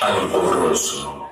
alvoroço.